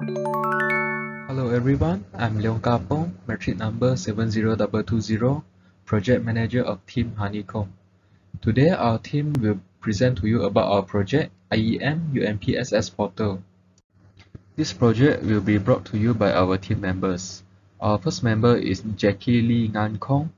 Hello everyone, I'm Liong Kah Pong, metric number 70220, project manager of Team Honeycomb. Today our team will present to you about our project IEM UMPSS portal. This project will be brought to you by our team members. Our first member is Jacky Lee Ngan Kong,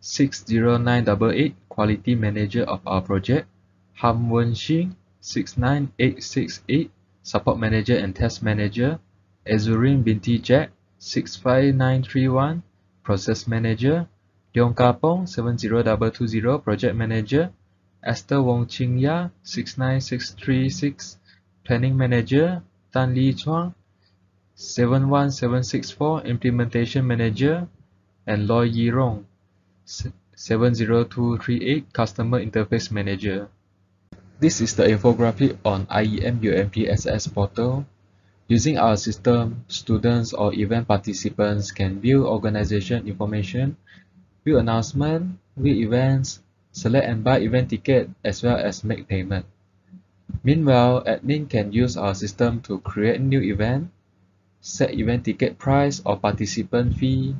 60988, quality manager of our project. Hum Wein Shing, 69868, support manager and test manager. Ezureen Binti Jack, 65931, process manager. Liong Kah Pong, 70220, project manager. Esther Wong Ching Ya, 69636, planning manager. Tan Li Chuang, 71764, implementation manager. And Loi Yih Rong, 70238, customer interface manager. This is the infographic on IEM UMPSS portal. Using our system, students or event participants can view organization information, view announcement, view events, select and buy event ticket, as well as make payment. Meanwhile, admin can use our system to create new event, set event ticket price or participant fee,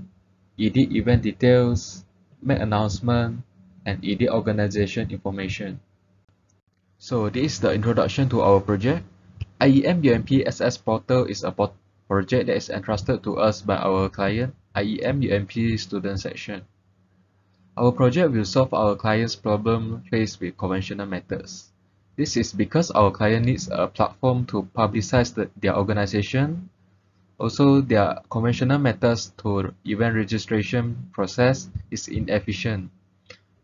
edit event details, make announcement, and edit organization information. So this is the introduction to our project. IEM UMP SS portal is a project that is entrusted to us by our client, IEM UMP student section. Our project will solve our client's problem faced with conventional methods. This is because our client needs a platform to publicize the, their organization. Also, their conventional methods to event registration process is inefficient.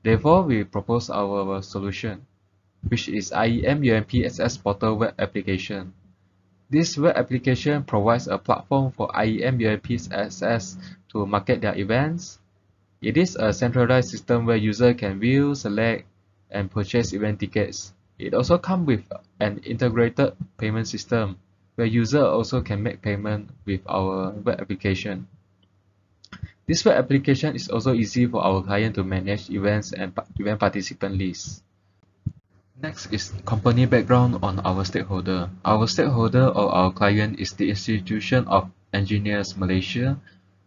Therefore, we propose our solution which is IEM UMPSS portal web application. This web application provides a platform for IEM UMPSS to market their events. It is a centralized system where user can view, select, and purchase event tickets. It also comes with an integrated payment system where user also can make payment with our web application. This web application is also easy for our client to manage events and event participant lists. Next is company background on our stakeholder. Our stakeholder or our client is the Institution of Engineers Malaysia,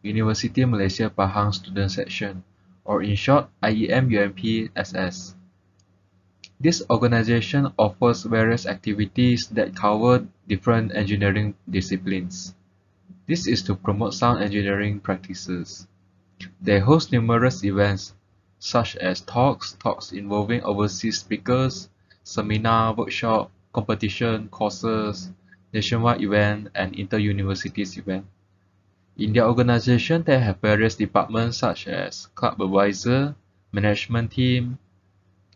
University Malaysia Pahang Student Section, or in short, IEM UMP SS. This organization offers various activities that cover different engineering disciplines. This is to promote sound engineering practices. They host numerous events, such as talks, talks involving overseas speakers, seminar, workshop, competition, courses, nationwide event, and inter-universities event. In their organization, they have various departments such as club advisor, management team,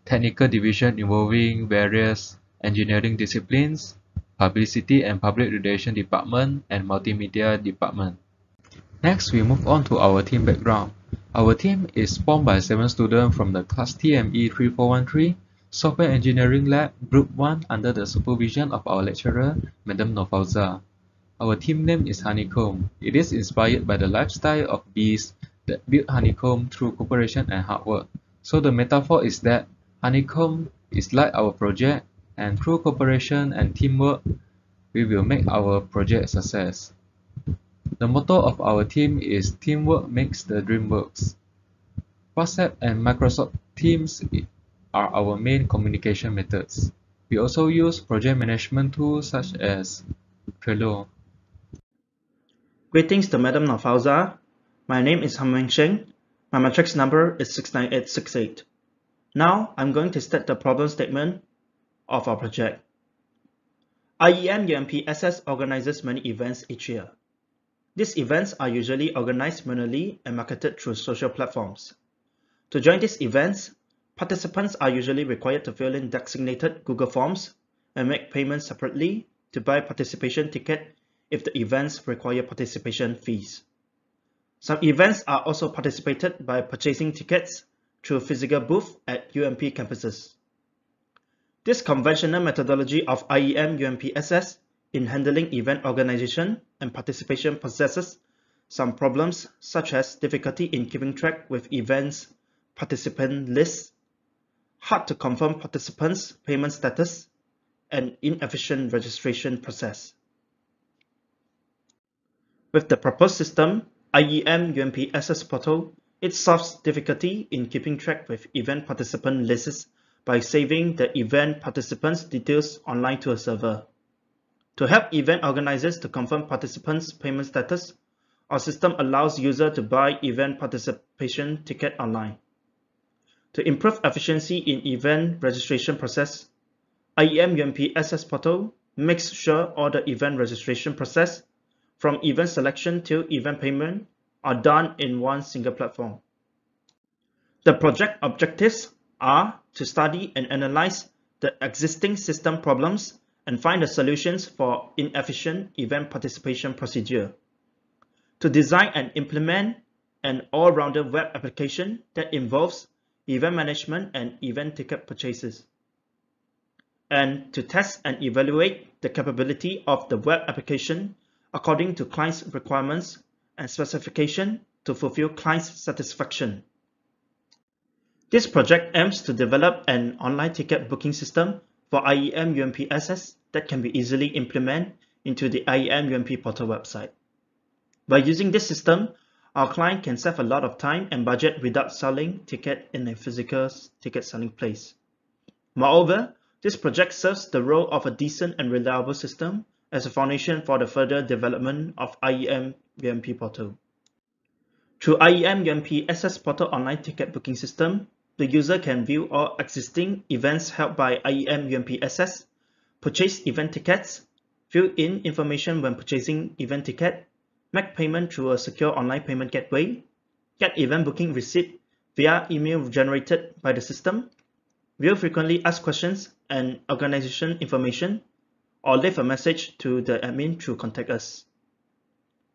technical division involving various engineering disciplines, publicity and public relation department, and multimedia department. Next, we move on to our team background. Our team is formed by seven students from the class TME 3413 Software Engineering Lab Group 1 under the supervision of our lecturer, Madam Nofauza. Our team name is Honeycomb. It is inspired by the lifestyle of bees that build honeycomb through cooperation and hard work. So the metaphor is that honeycomb is like our project and through cooperation and teamwork, we will make our project success. The motto of our team is teamwork makes the dream works. WhatsApp and Microsoft Teams are our main communication methods. We also use project management tools such as Trello. Greetings to Madam Nafauza. My name is Hum Wein Shing. My matrix number is 69868. Now, I'm going to state the problem statement of our project. IEM UMP SS organizes many events each year. These events are usually organized manually and marketed through social platforms. To join these events, Participants are usually required to fill in designated Google Forms and make payments separately to buy participation ticket if the events require participation fees. Some events are also participated by purchasing tickets through physical booth at UMP campuses. This conventional methodology of IEM UMPSS in handling event organization and participation possesses some problems such as difficulty in keeping track with events participant lists hard to confirm participants' payment status, and inefficient registration process. With the proposed system, IEM UMP Portal, it solves difficulty in keeping track with event participant lists by saving the event participants' details online to a server. To help event organizers to confirm participants' payment status, our system allows users to buy event participation ticket online. To improve efficiency in event registration process, IEM UMP SS Portal makes sure all the event registration process from event selection to event payment are done in one single platform. The project objectives are to study and analyze the existing system problems and find the solutions for inefficient event participation procedure. To design and implement an all-rounded web application that involves event management and event ticket purchases. And to test and evaluate the capability of the web application according to client's requirements and specification to fulfill client's satisfaction. This project aims to develop an online ticket booking system for IEM UMP that can be easily implemented into the IEM UMP portal website. By using this system, our client can save a lot of time and budget without selling ticket in a physical ticket selling place. Moreover, this project serves the role of a decent and reliable system as a foundation for the further development of IEM UMP portal. Through IEM UMP SS Portal online ticket booking system, the user can view all existing events held by IEM UMP SS, purchase event tickets, fill in information when purchasing event ticket, make payment through a secure online payment gateway, get event booking receipt via email generated by the system, view frequently asked questions and organization information, or leave a message to the admin to Contact Us.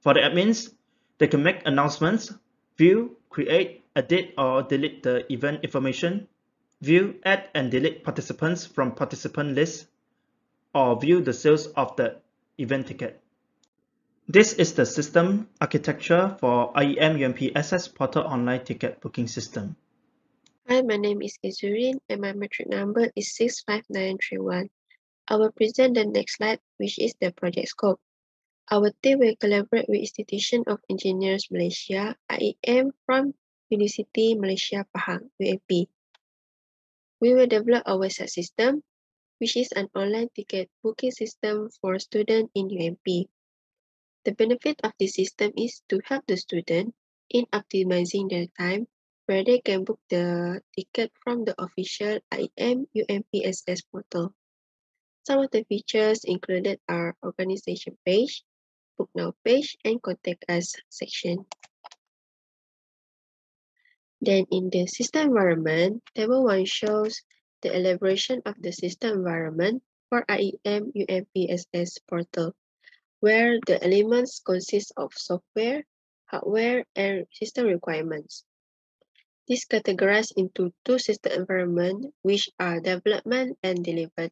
For the admins, they can make announcements, view, create, edit or delete the event information, view, add and delete participants from participant list, or view the sales of the event ticket. This is the system architecture for IEM UMP SS Portal Online Ticket Booking System. Hi, my name is Ezureen and my metric number is 65931. I will present the next slide, which is the project scope. Our team will collaborate with Institution of Engineers Malaysia, IEM, from University Malaysia Pahang, UMP. We will develop our website system, which is an online ticket booking system for students in UMP. The benefit of this system is to help the student in optimizing their time where they can book the ticket from the official IEM UMPSS portal. Some of the features included are organization page, book now page, and contact us section. Then in the system environment, table 1 shows the elaboration of the system environment for IEM UMPSS portal, where the elements consist of software, hardware, and system requirements. This categorized into two system environments, which are development and delivered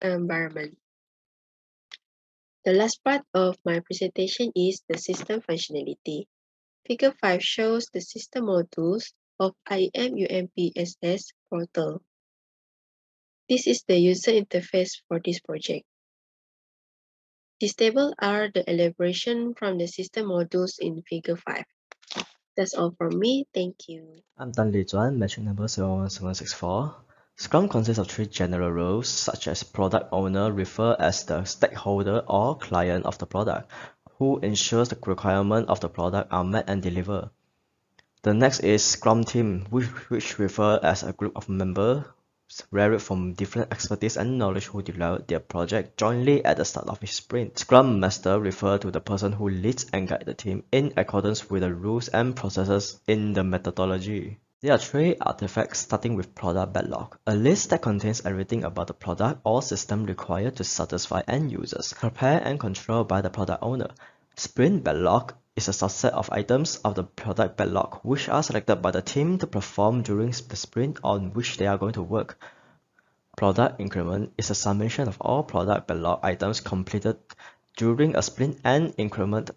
environment. The last part of my presentation is the system functionality. Figure 5 shows the system modules of IEM UMPSS portal. This is the user interface for this project. These tables are the elaboration from the system modules in figure 5. That's all from me. Thank you. I'm Tan Li Chuang, metric number 01764. Scrum consists of three general roles, such as product owner referred as the stakeholder or client of the product, who ensures the requirements of the product are met and delivered. The next is Scrum team, which, which refer as a group of members varied from different expertise and knowledge who develop their project jointly at the start of each sprint. Scrum Master refer to the person who leads and guides the team in accordance with the rules and processes in the methodology. There are three artifacts starting with product backlog, a list that contains everything about the product or system required to satisfy end users, prepared and controlled by the product owner. Sprint backlog is a subset of items of the product backlog which are selected by the team to perform during the sprint on which they are going to work. Product increment is a summation of all product backlog items completed during a sprint and increment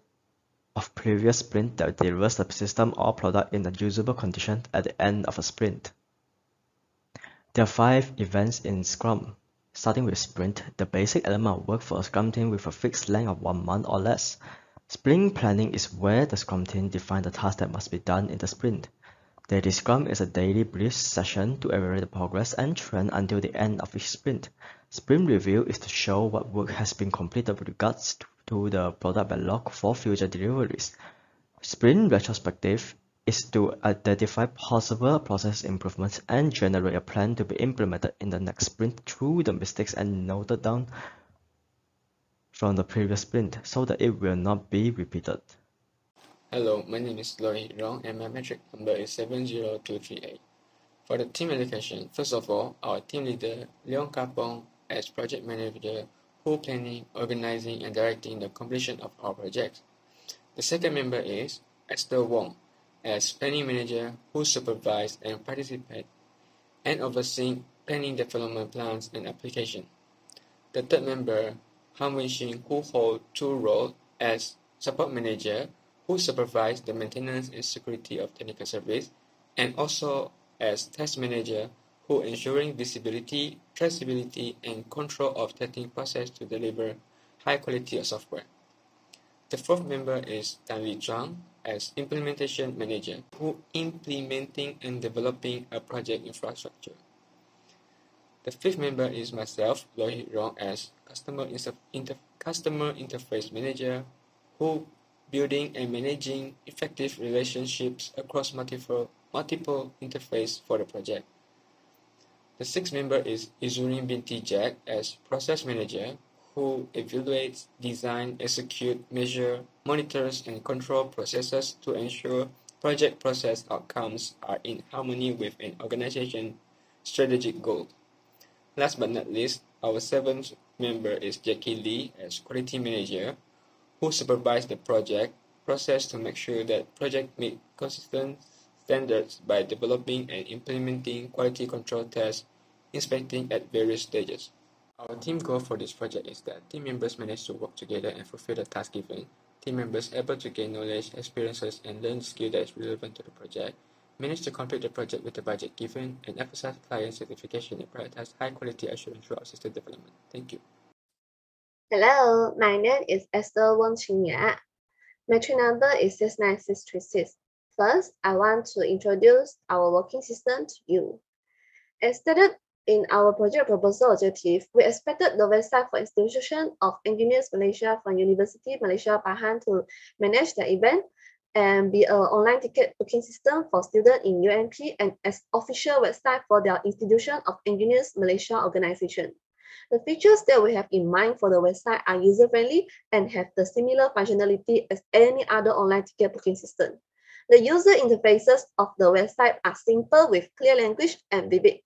of previous sprint that delivers the system or product in a usable condition at the end of a sprint. There are five events in Scrum. Starting with sprint, the basic element of work for a Scrum team with a fixed length of one month or less. Sprint planning is where the Scrum team define the tasks that must be done in the sprint. Daily Scrum is a daily brief session to evaluate the progress and trend until the end of each sprint. Sprint review is to show what work has been completed with regards to the product backlog for future deliveries. Sprint retrospective is to identify possible process improvements and generate a plan to be implemented in the next sprint through the mistakes and noted down from the previous sprint so that it will not be repeated. Hello, my name is Loi Rong and my metric number is 70238. For the team allocation, first of all, our team leader, Liong Kah Pong, as project manager, who planning, organizing, and directing the completion of our project. The second member is Esther Wong, as planning manager, who supervise and participate and overseeing planning development plans and application. The third member, Hum Wein Shing, who hold two roles as support manager, who supervise the maintenance and security of technical service, and also as test manager, who ensuring visibility, traceability, and control of testing process to deliver high quality of software. The fourth member is Tan Li Chuang as implementation manager, who implementing and developing a project infrastructure. The fifth member is myself, Loi Rong, as customer, inter customer interface manager, who building and managing effective relationships across multiple, multiple interface for the project. The sixth member is Ezureen Binti Jack as process manager who evaluates, design, execute, measure, monitors, and control processes to ensure project process outcomes are in harmony with an organization strategic goal. Last but not least, our seventh member is Jacky Lee as quality manager who supervise the project process to make sure that project meet consistent standards by developing and implementing quality control tests, inspecting at various stages. Our team goal for this project is that team members manage to work together and fulfill the task given, team members able to gain knowledge, experiences, and learn skill that is relevant to the project, manage to complete the project with the budget given, and emphasize client certification and prioritize high quality assurance throughout system development. Thank you. Hello, my name is Esther Wong Ching Ya. Metric number is 69636. First, I want to introduce our working system to you. As stated in our project proposal objective, we expected website for Institution of Engineers Malaysia from University Malaysia Pahang to manage the event and be an online ticket booking system for students in UMP and as official website for their Institution of Engineers Malaysia organization. The features that we have in mind for the website are user-friendly and have the similar functionality as any other online ticket booking system. The user interfaces of the website are simple with clear language and vivid.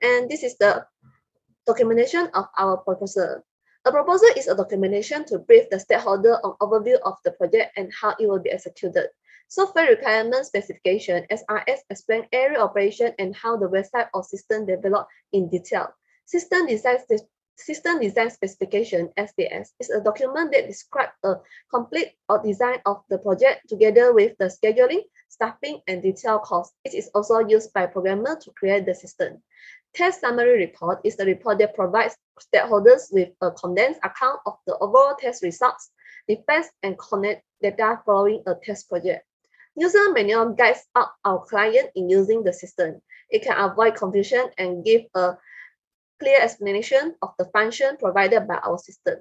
And this is the documentation of our proposal. A proposal is a documentation to brief the stakeholder on overview of the project and how it will be executed. Software requirement specification, SRS explain area operation and how the website or system developed in detail. System design, system design specification, SDS, is a document that describes a complete or design of the project together with the scheduling, staffing, and detail costs. It is also used by programmer to create the system. Test summary report is the report that provides stakeholders with a condensed account of the overall test results, defects, and connect data following a test project. User manual guides out our client in using the system. It can avoid confusion and give a clear explanation of the function provided by our system.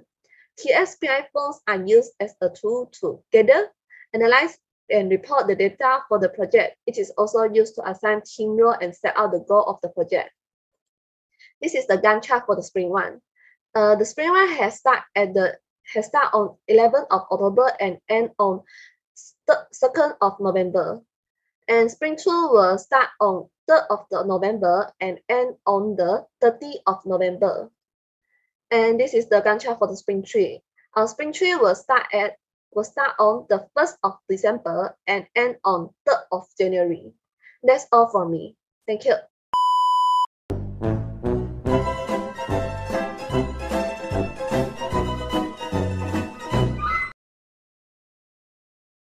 TSPI forms are used as a tool to gather, analyze, and report the data for the project. It is also used to assign team role and set out the goal of the project. This is the Gantt chart for the sprint one. Uh, the sprint one has start at the has start on 11th of October and end on 2nd of November. And sprint two will start on 3rd of the November and end on the 30th of November. And this is the Gantt chart for the sprint three. Our sprint three will start at will start on the 1st of December and end on 3rd of January. That's all from me. Thank you.